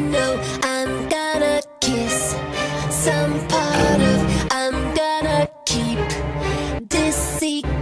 know I'm gonna kiss some part of I'm gonna keep this secret.